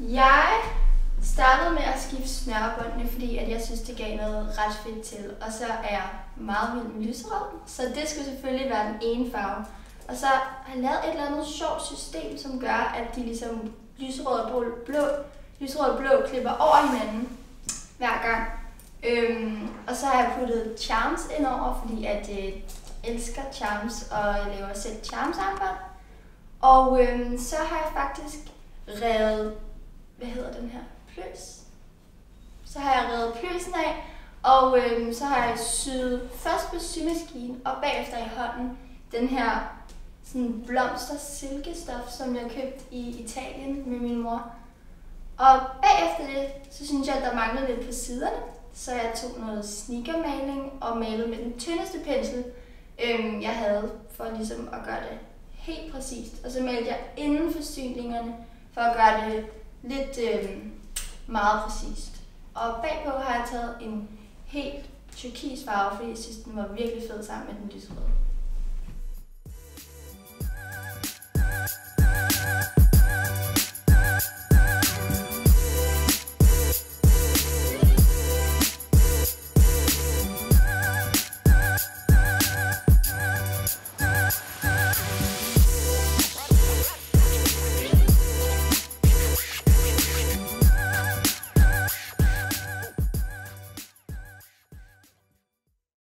Jeg startede med at skifte snørebåndene, fordi at jeg synes, det gav noget ret fedt til. Og så er jeg meget vild med lyserød, så det skulle selvfølgelig være den ene farve. Og så har jeg lavet et eller andet sjovt system, som gør, at de ligesom lyserød og blå, lyserød og blå klipper over hinanden hver gang. Øhm, og så har jeg puttet charms ind over, fordi at øh, jeg elsker charms, og jeg laver selv charms armbånd. Og øhm, så har jeg faktisk revet, hedder den her, pløs. Så har jeg revet pløsen af, og øhm, så har jeg syet først på symaskinen, og bagefter i hånden den her sådan blomster silkestof, som jeg købte i Italien med min mor. Og bagefter det, så synes jeg, at der manglede lidt på siderne, så jeg tog noget sneakermaling og malede med den tyndeste pensel, øhm, jeg havde, for ligesom at gøre det helt præcist. Og så malte jeg inden for synlingerne, for at gøre det lidt øh, meget præcist. Og bagpå har jeg taget en helt turkis farve, fordi jeg synes, den var virkelig fed sammen med den lyserøde.